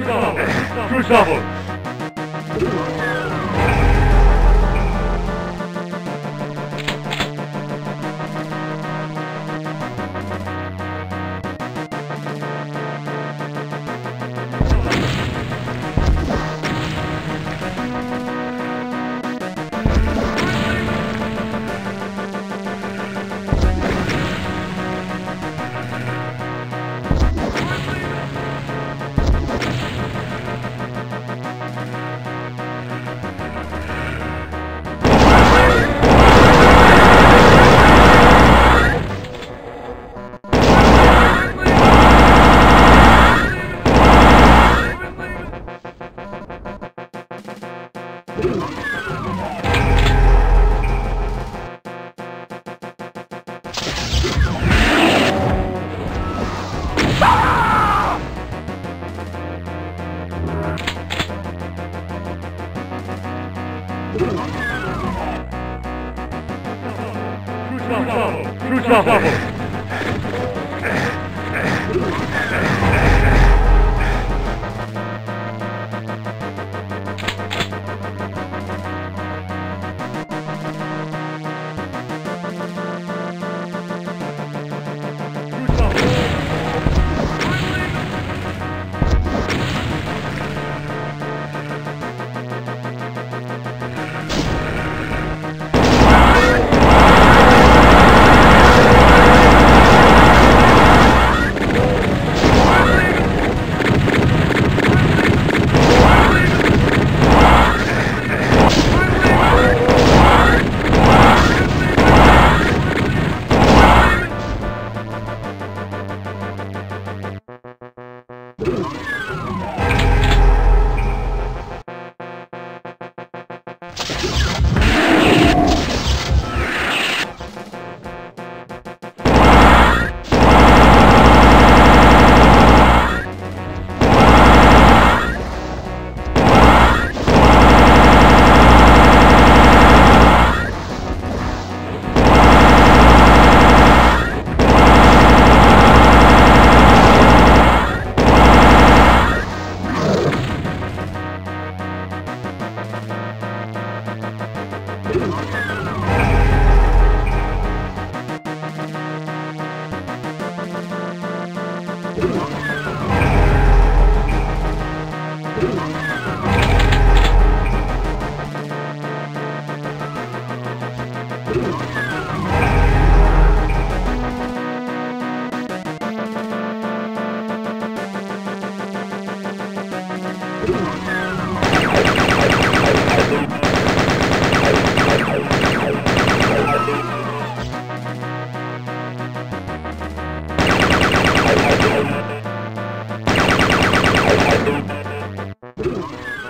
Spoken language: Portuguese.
감사합니다. 감사합니다. 네, 그렇죠, Wrocław! Wrocław! you Come on.